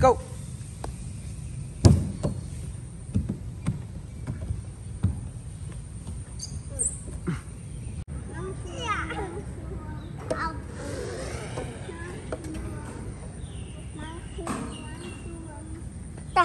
go. Ta